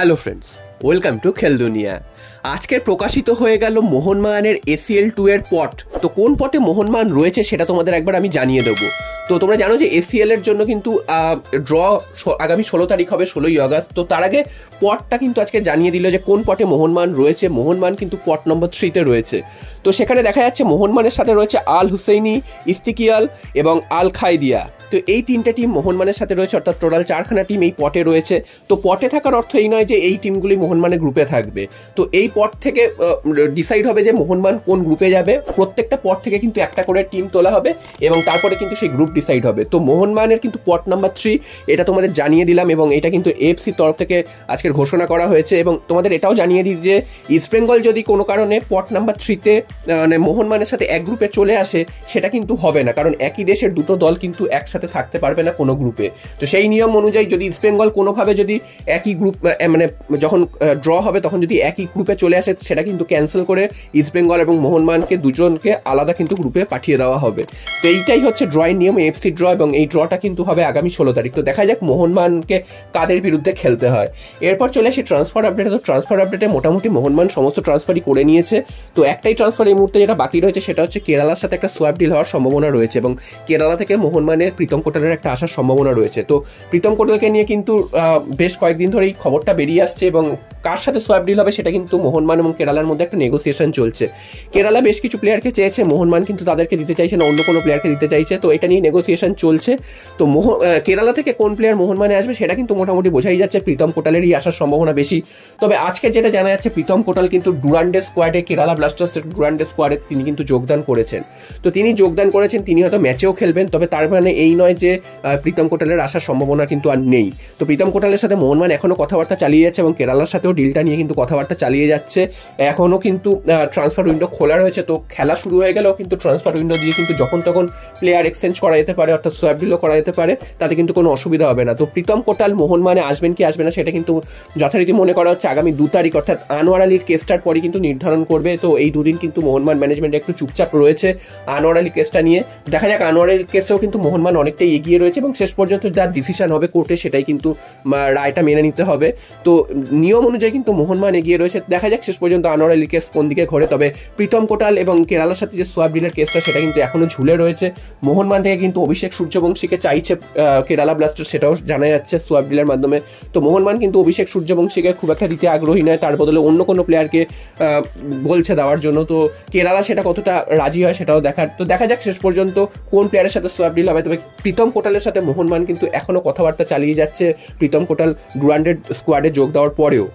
Hello friends, welcome two খেল দুনিয়া। আজকের প্রকাশিত হয়ে গেল মোহনমানের এসিএল টু এর পট। তো কোন পটে মোহনমান রয়েছে সেটা তোমাদের একবার আমি জানিয়ে দেবো। তো তোমরা জানো যে এসিএল এর জন্য কিন্তু ড্র আগামী ষোলো তারিখ হবে ষোলোই আগস্ট। তো তার আগে পটটা কিন্তু আজকে জানিয়ে দিল যে কোন পটে মোহনমান রয়েছে। মোহনমান কিন্তু পট নম্বর থ্রিতে রয়েছে। তো সেখানে দেখা যাচ্ছে মোহনমানের সাথে রয়েছে আল হুসেইনি, ইস্তিকিয়াল এবং আল খাইদিয়া। তো এই তিনটে টিম মোহনমানের সাথে রয়েছে, অর্থাৎ টোটাল চারখানা টিম এই পটে রয়েছে। তো পটে থাকার অর্থ এই নয় যে এই টিমগুলি মোহনমানের গ্রুপে থাকবে। তো এই পট থেকে ডিসাইড হবে যে মোহনমান কোন গ্রুপে যাবে। প্রত্যেকটা পট থেকে কিন্তু একটা করে টিম তোলা হবে এবং তারপরে কিন্তু সেই গ্রুপ ডিসাইড হবে। তো মোহনমানের কিন্তু পট নাম্বার থ্রি এটা তোমাদের জানিয়ে দিলাম এবং এটা কিন্তু এফসির তরফ থেকে আজকের ঘোষণা করা হয়েছে এবং তোমাদের এটাও জানিয়ে দিই যে ইস্ট বেঙ্গল যদি কোনো কারণে পট নাম্বার থ্রিতে মানে মোহনমানের সাথে এক গ্রুপে চলে আসে, সেটা কিন্তু হবে না। কারণ একই দেশের দুটো দল কিন্তু একসাথে থাকতে পারবে না কোনো গ্রুপে তো সেই নিয়ম অনুযায়ী যদি ইস্ট বেঙ্গল কোনোভাবে যদি একই গ্রুপ মানে যখন ড্র হবে, তখন যদি একই গ্রুপে চলে আসে, সেটা কিন্তু ক্যান্সেল করে ইস্ট বেঙ্গল এবং মোহনমানকে দুজনকে আলাদা কিন্তু গ্রুপে পাঠিয়ে দেওয়া হবে। তো এইটাই হচ্ছে ড্রয়ের নিয়ম। এফসি ড্র এবং এই ড্রটা কিন্তু হবে আগামী ষোলো তারিখ। তো দেখা যাক মোহনমানকে কাদের বিরুদ্ধে খেলতে হয়। এরপর চলে আসি ট্রান্সফার আপডেটে তো ট্রান্সফার আপডেটে মোটামুটি মোহনমান সমস্ত ট্রান্সফারই করে নিয়েছে। তো একটাই ট্রান্সফার এই মুহূর্তে যেটা বাকি রয়েছে সেটা হচ্ছে কেরালার সাথে একটা সোয়াপ ডিল হওয়ার সম্ভাবনা রয়েছে এবং কেরালা থেকে মোহনবানের প্রীতম কোটালের একটা আসার সম্ভাবনা রয়েছে। তো প্রীতম কোটালকে নিয়ে কিন্তু বেশ কয়েকদিন ধরে এই খবরটা বেরিয়ে আসছে এবং কার সাথে সোয়াপ ডিল হবে সেটা কিন্তু মোহনমান এবং কেরালার মধ্যে একটা নেগোসিয়েশন চলছে। কেরালা বেশ কিছু প্লেয়ারকে চেয়েছে মোহনমান কিন্তু তাদেরকে দিতে চাইছে না, অন্য কোনো প্লেয়ারকে দিতে চাইছে। তো এটা নিয়ে নেগোসিয়েশন চলছে। তো মোহ কেরালা থেকে কোন প্লেয়ার মোহনমানে আসবে সেটা কিন্তু মোটামুটি বোঝাই যাচ্ছে, প্রীতম কোটালেরই আসার সম্ভাবনা বেশি। তবে আজকে যেটা জানা যাচ্ছে, প্রীতম কোটাল কিন্তু ডুরান্ডে স্কোয়াডে কেরালা ব্লাস্টার্সের ডুরান্ডে স্কোয়াডে তিনি কিন্তু যোগদান করেছেন। তো তিনি যোগদান করেছেন, তিনি হয়তো ম্যাচেও খেলবেন, তবে তার মানে এই নয় যে প্রীতম কোটালের আসার সম্ভাবনা কিন্তু আর নেই। তো প্রীতম কোটালের সাথে মোহনমান এখনও কথাবার্তা চালিয়ে যাচ্ছে এবং কেরালার সাথেও ডিলটা নিয়ে কিন্তু কথাবার্তা চালিয়ে যাচ্ছে। এখনও কিন্তু ট্রান্সফার উইন্ডো খোলা রয়েছে, তো খেলা শুরু হয়ে গেলেও কিন্তু ট্রান্সফার উইন্ডো দিয়ে কিন্তু যখন তখন প্লেয়ার এক্সচেঞ্জ করা যেতে পারে, অর্থাৎ সোয়াব ডিলও করা যেতে পারে, তাতে কিন্তু কোনো অসুবিধা হবে না। তো প্রীতম কোটাল মোহন মানে আসবেন কি আসবে না, সেটা কিন্তু যথারীতি মনে করা হচ্ছে আগামী দু তারিখ, অর্থাৎ আনোয়ার আলীর কেসটার পরে কিন্তু নির্ধারণ করবে। তো এই দুদিন কিন্তু মোহনমান ম্যানেজমেন্ট একটু চুপচাপ রয়েছে আনোয়ার আলী কেসটা নিয়ে। দেখা যাক আনোয়ার আলীর কেসেও কিন্তু মোহনমান অনেকটাই এগিয়ে রয়েছে এবং শেষ পর্যন্ত যার ডিসিশন হবে কোর্টে সেটাই কিন্তু রায়টা মেনে নিতে হবে। তো নিয়ম অনুযায়ী কিন্তু মোহনমান এগিয়ে রয়েছে। দেখা যাক শেষ পর্যন্ত আনোয়ার আলী কেস কোন দিকে ঘরে। তবে প্রীতম কোটাল এবং কেরালার সাথে যে সোয়াব ডিলের কেসটা, সেটা কিন্তু এখনও ঝুলে রয়েছে। মোহনমান থেকে কিন্তু অভিষেক সূর্যবংশীকে চাইছে কেরালা ব্লাস্টার সেটাও জানা যাচ্ছে সোয়াব ডিলের মাধ্যমে। তো মোহনমান কিন্তু অভিষেক সূর্যবংশীকে খুব একটা দিতে আগ্রহী নয়, তার বদলে অন্য কোনো প্লেয়ারকে বলছে দেওয়ার জন্য। তো কেরালা সেটা কতটা রাজি হয় সেটাও দেখার, তো দেখা যাক শেষ পর্যন্ত কোন প্লেয়ারের সাথে সোয়াব ডিল হবে। তবে প্রীতম কোটালের সাথে মোহনমান কিন্তু এখনও কথাবার্তা চালিয়ে যাচ্ছে। প্রীতম কোটাল ডুরান্ডেড স্কোয়াডে যোগ দেওয়ার পরেও।